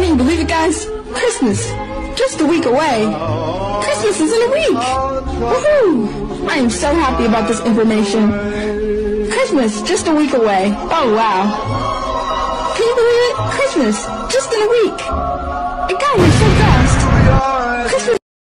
Can you believe it, guys? Christmas, just a week away. Christmas is in a week. Woohoo! I am so happy about this information. Christmas, just a week away. Oh, wow. Can you believe it? Christmas, just in a week. It got me so fast.